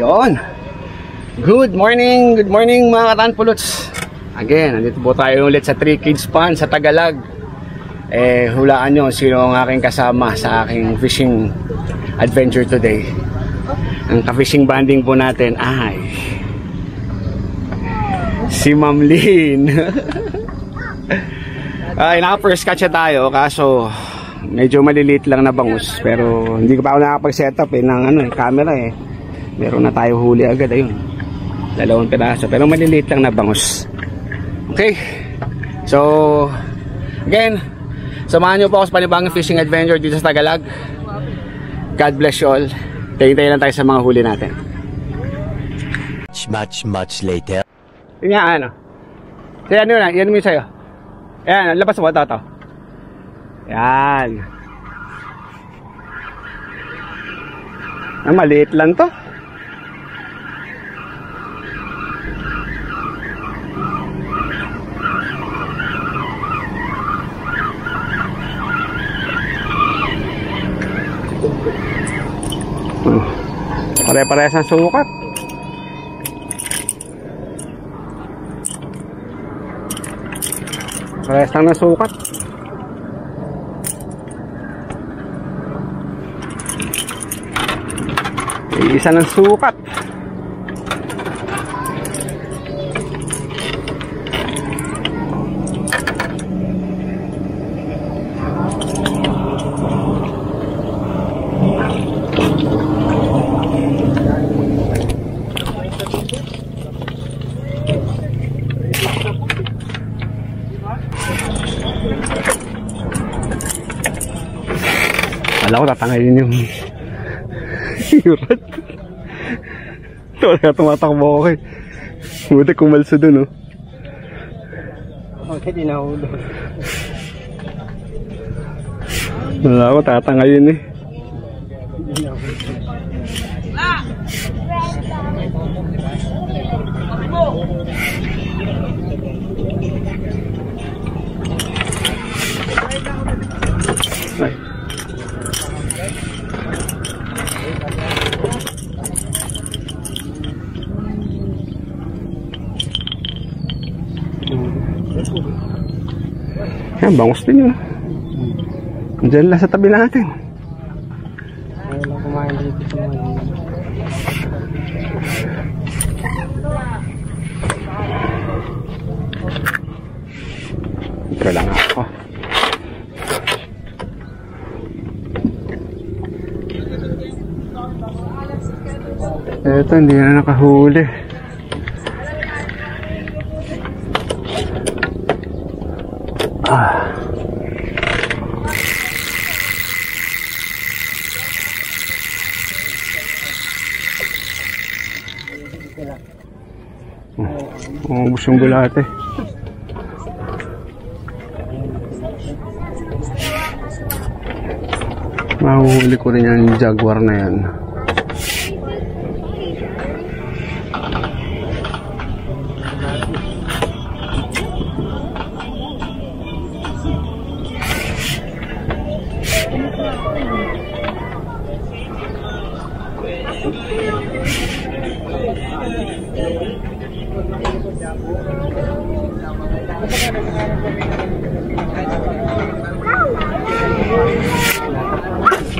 Yon. Good morning, good morning mga katanpuluts. Again, nandito po tayo ulit sa 3 Kids Pond sa Tagalag. Eh, hulaan nyo sino ang aking kasama sa aking fishing adventure today. Ang ka-fishing banding po natin ay si Ma'am Lynn. ay, naka-first catch tayo kaso medyo maliliit lang na bangus pero hindi ko pa ako nakapag-setup eh ng ano, eh, camera eh. Meron na tayo huli agad ayun. Dalawang piraso pero maliliit lang na bangus. Okay. So again samahan nyo po ako sa panibagong fishing adventure dito sa Tagalog. God bless you all. Tayo lang tayo sa mga huli natin. Much, much, much later. yun nga ano. So yan yun yan mo yun sa'yo yan labas mo. Ito ito. Yan ah, maliit lang to Hmm. Pare-parehas ng sukat. Parehas lang ng sukat. Isa ng sukat. Alam ko tatanggalin yung Yurat. Ito kaya tumatakbo ako eh. Buti kumalso dun oh. Okay, di nahulog. Wala ko tatanggalin eh. Yan, bangus din yun. Diyan lang sa tabi natin. Ayaw lang kumain dito sa mga Pero lang ako. Eto, hindi na nakahuli. Ah. Ubus yung bulate. Mahuhuli ko rin yung jaguar na yan.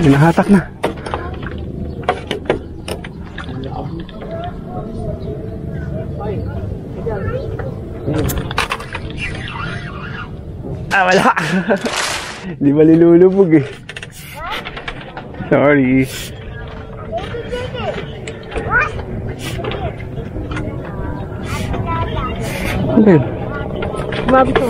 Hinahatak na. Ah, wala. Di ba eh. Sorry. Ano yun? Grabe to.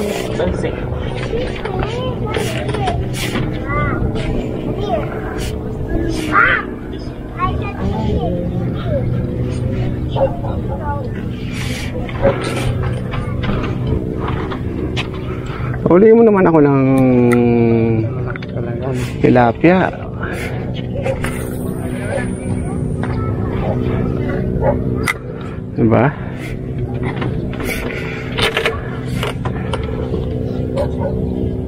Uli mo naman ako ng tilapia. Diba? Thank you.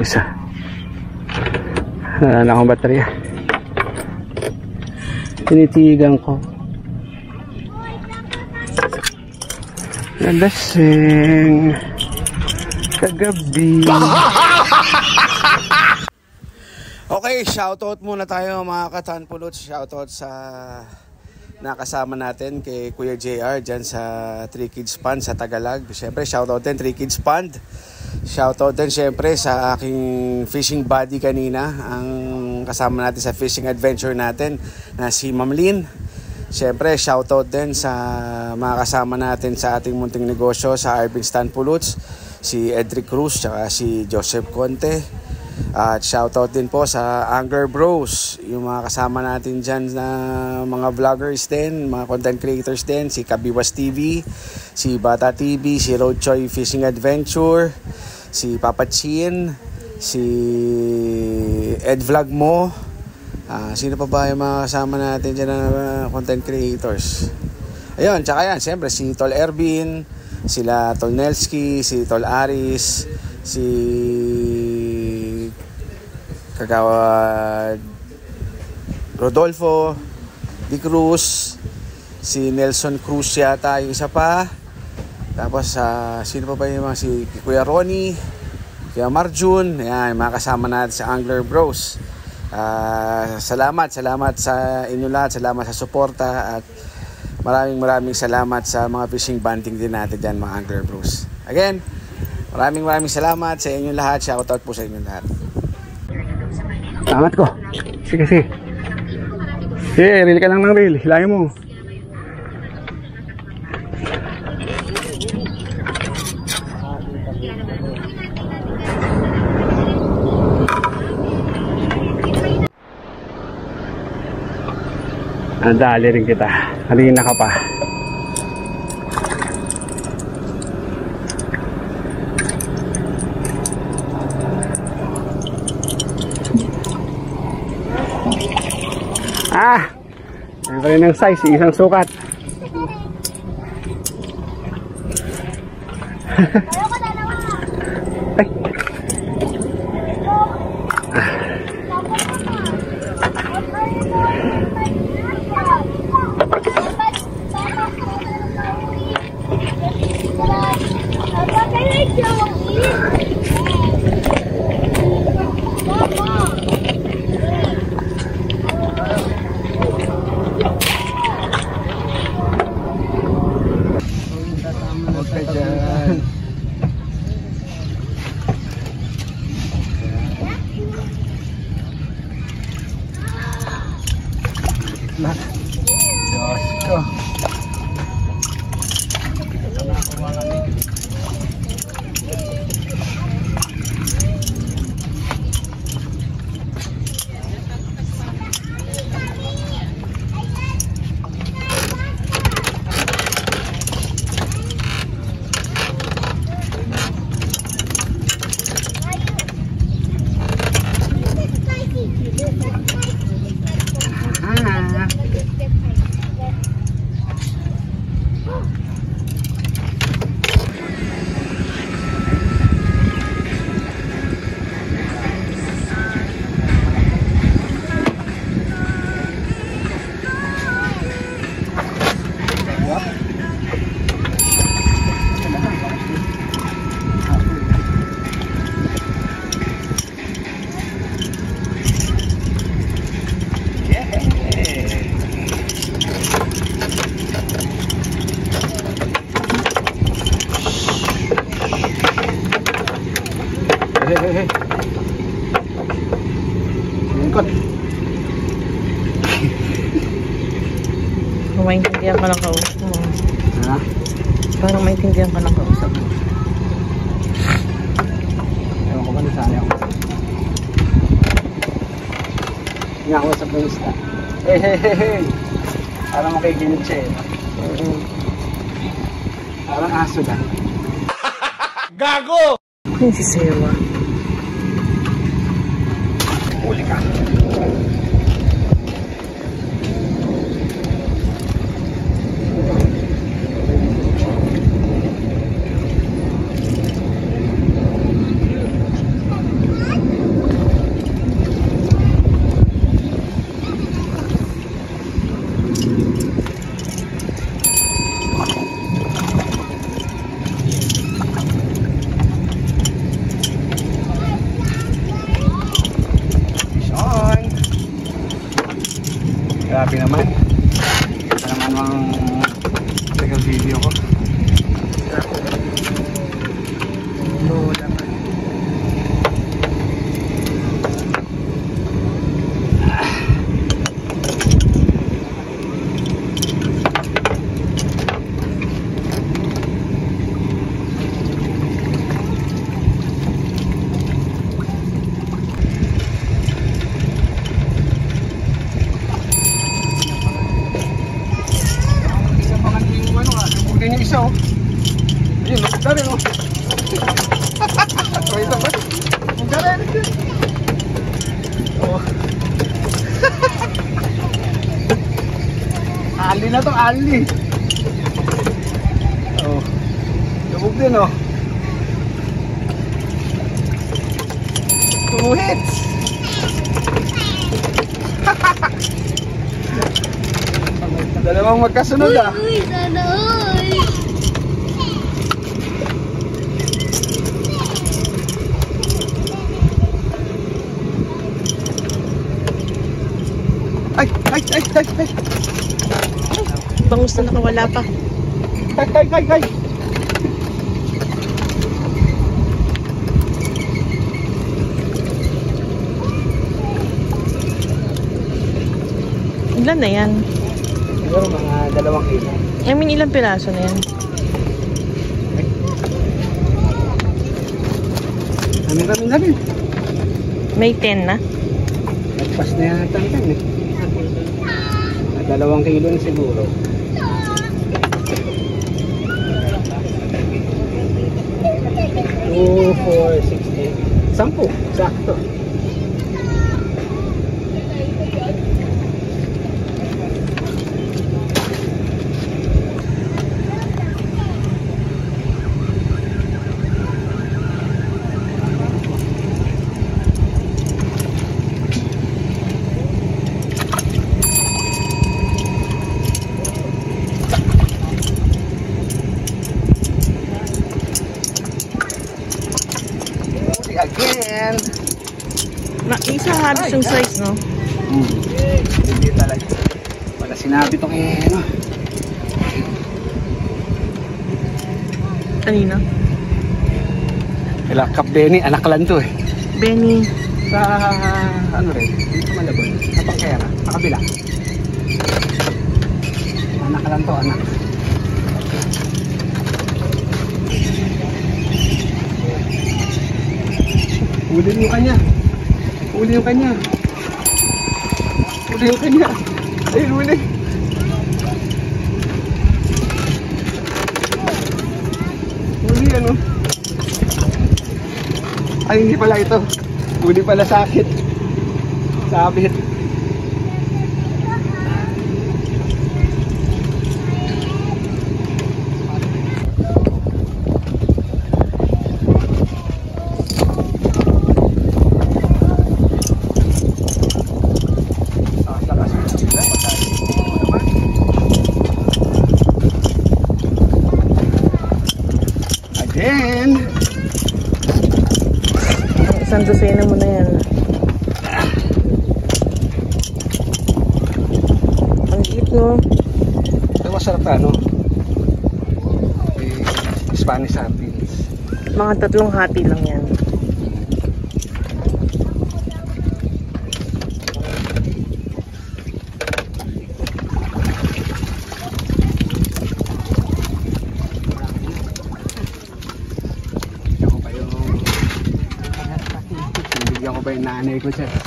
Isa. Wala na akong baterya. Tinitigan ko. Nalasing. Kagabi. Okay, shoutout muna tayo mga katanpulots. Shoutout sa nakasama natin kay Kuya JR dyan sa 3 Kids Pond sa Tagalag. Siyempre, shoutout din 3 Kids Pond. Shoutout din siyempre sa aking fishing buddy kanina, ang kasama natin sa fishing adventure natin na si Ma'am Lynn. Siyempre, shoutout din sa mga kasama natin sa ating munting negosyo sa Arvin Stan Puluts, si Edric Cruz, at si Joseph Conte. At shoutout din po sa Angler Bros, yung mga kasama natin dyan na mga vloggers din, mga content creators din, si Kabiwas TV, si Bata TV, si Road Choi Fishing Adventure, si Papa Chin, si Ed Vlog Mo, Ah, sino pa ba yung mga kasama natin dyan na uh, content creators? Ayun, tsaka yan, siyempre si Tol Ervin, sila Tol Nelski, si Tol Aris, si Kagawa Rodolfo, Di Cruz, si Nelson Cruz yata yung isa pa. Tapos uh, sino pa ba yung mga si Kuya Ronnie, Kuya Marjun, ayan, mga kasama natin sa Angler Bros. Uh, salamat, salamat sa inyo lahat, salamat sa suporta at maraming maraming salamat sa mga fishing banding din natin dyan mga Angler Bros. Again, maraming maraming salamat sa inyo lahat, shoutout po sa inyo lahat. Salamat ko. Sige, sige. Sige, reel ka lang ng reel. Hilahin mo. Ang dali rin kita. Halina ka pa. Ah! Pa rin ng size, isang sukat. Ay. Diyos ko. Kung maintindihan ka ng kausap mo. Ha? Parang maintindihan ka ng kausap mo. Ewan ko ba nasali ako. Nakausap ng isda. Hey, hey, hey, hey. Parang makikinig siya eh. Mm-mm. Parang aso lang. Ay, si Sewa. Huli ka. Grabe naman. Ito naman ang tagal video ko. Bola pa. Isa pa kanina yung ano ah. Nabuti niyo isa oh. Ayun, nakita rin oh. Wait ba? Ang galing din. Oh. ali na to, ali. Oh. Lubog din oh. Two hits. Dalawang magkasunod ah. Uy, sana all. Ay, ay, ay, ay, ay. Bangus na nakawala pa. Ay, ay, ay, ay. Ilan na yan? Siguro mga dalawang kilo. I mean, ilang piraso na yan? Kami-kami na rin. May 10 na? Nagpas na yata ang tan eh. Dalawang kilo na siguro. Two, four, sixteen. Sampu, sakto. Uli again. Na, isa halos yung size, no? Hmm. Hindi talaga. Wala sinabi to kay ano. Kanina. Kila Kap Benny, anak lang to eh. Benny. Sa ano rin, dito malabon. Sa Pangkera, sa kabila. Anak lang to, anak. Uli yung kanya. Uli yung kanya. Uli yung kanya. Ayun, uli. Uli ano? Ay, hindi pala ito. Uli pala sakit. Sabit. Ang isang dosena mo na yan. Ang liit, no? Ito masarap na, ano? Eh, Spanish sardines. Mga tatlong hati lang yan. Bigyan ko pa yung... Bigyan ko pa yung nanay ko dyan.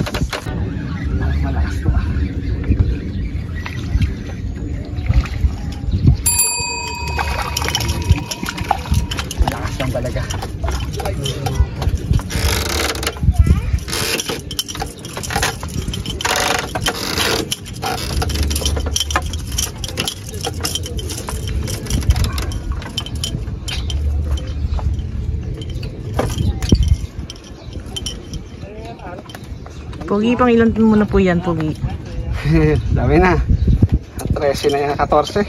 Pogi, pang ilan mo na po yan, Pogi? Dami na. 13 na yan, 14.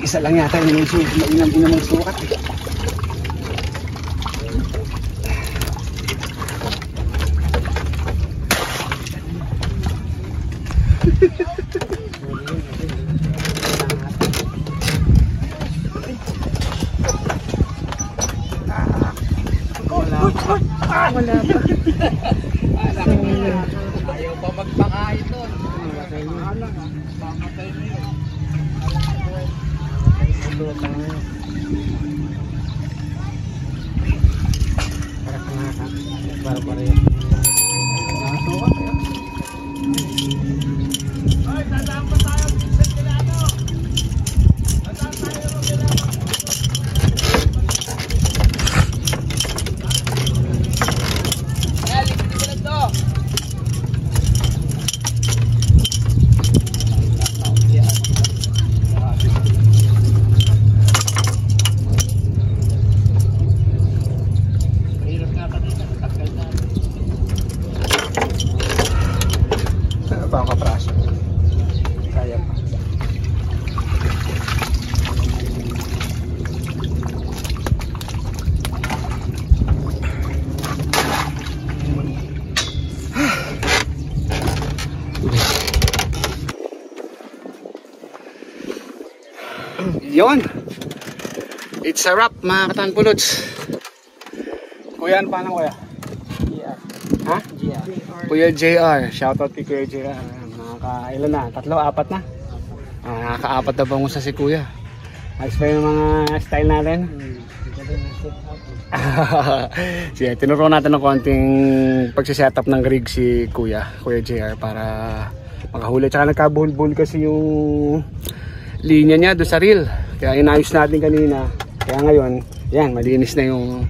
Isa lang yata yung din namang sukat. Yon. It's a wrap mga katanpulots. Kuya, ano paano kuya? GR. Ha? GR. Kuya JR, shoutout kay Kuya JR. Mga ka, ilan na? Tatlo, apat na? Ah, nakakaapat na bangus na si Kuya. Ayos pa yung mga style natin. Hmm. Tinuro natin ng konting pagsisetup ng rig si Kuya, Kuya JR para makahuli. Tsaka nagkabuhol-buhol kasi yung linya niya doon sa reel. Kaya inayos natin kanina. Kaya ngayon, yan, malinis na yung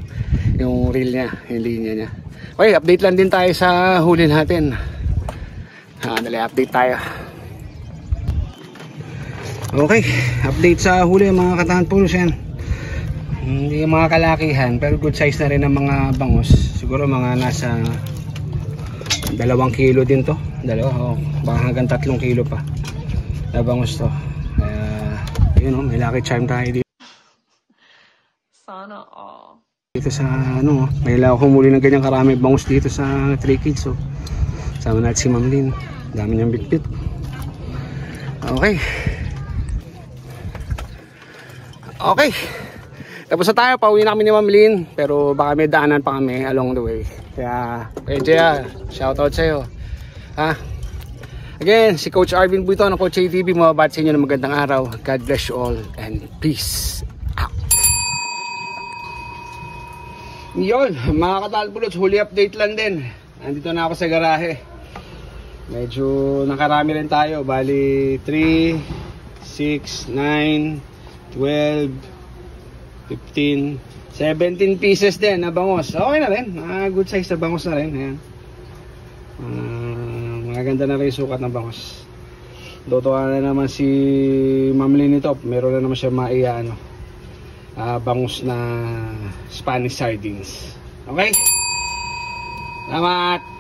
yung reel niya, yung linya niya. Okay, update lang din tayo sa huli natin. Ah, dali, update tayo. Okay, update sa huli mga katahan pulos yan. Hindi mga kalakihan, pero good size na rin ang mga bangus. Siguro mga nasa dalawang kilo din to. Dalawa, oh, baka hanggang tatlong kilo pa. Na bangus to. Kaya, yun oh, may lucky charm tayo dito. Sana all. dito sa ano, may lang humuli ng ganyang karami bangus dito sa 3 kids so. Sama natin si Ma'am Lynn. Dami niyang bitbit. Okay. Okay. Tapos na tayo, pauwi na kami ni Ma'am Lynn, pero baka may daanan pa kami along the way. Kaya, kaya Jaya, shoutout sa'yo. Ha? Again, si Coach Arvin Buito ng Coach ATV, mababati sa inyo ng magandang araw. God bless you all and peace out. Yun, mga katalbulots, huli update lang din. Andito na ako sa garahe. Medyo nakarami rin tayo. Bali, 3, 6, 9, 12, 15, 17 pieces din na bangos. Okay na rin. Ah, good size na bangos na rin. Ayan. Ah, magaganda na rin sukat ng bangos. Dotuwa na naman si Ma'am Lynn nito. Meron na naman siya maiya ano ah, bangus na Spanish sardines. Okay? Salamat!